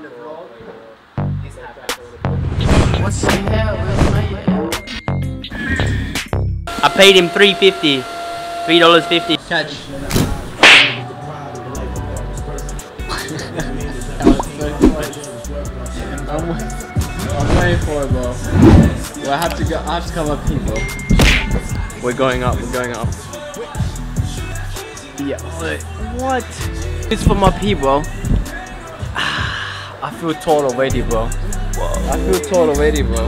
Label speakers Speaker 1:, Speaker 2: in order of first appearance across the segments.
Speaker 1: What's the hell? Where's my hell?
Speaker 2: I paid him three fifty. Three dollars fifty.
Speaker 3: Catch. I'm, I'm waiting for it, bro. Well, I have to go. I have to come up here, bro.
Speaker 2: We're going up. We're going up. Yeah. Wait, What? It's from my here, bro. I feel tall already, bro.
Speaker 3: I feel tall already, bro.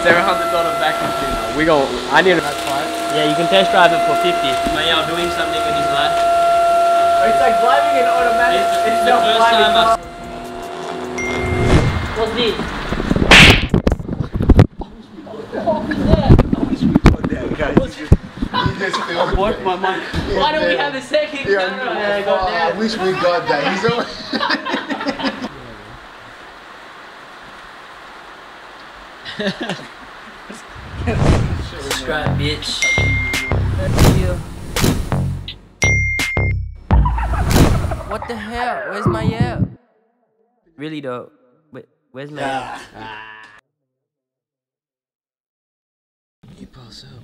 Speaker 3: Seven hundred dollar vacuum cleaner. We go. I need a.
Speaker 2: Yeah, you can test drive it for fifty. Mael doing something with his life.
Speaker 3: It's like driving an automatic.
Speaker 2: It's the first time I. What's this? What? My, my, why don't we have a second camera? Yeah, go
Speaker 4: I
Speaker 2: there.
Speaker 4: wish we got that. He's always
Speaker 2: Subscribe, bitch.
Speaker 1: What the hell? Where's my hell?
Speaker 2: Really though. Wait, where's my? Ah.
Speaker 3: You pass out.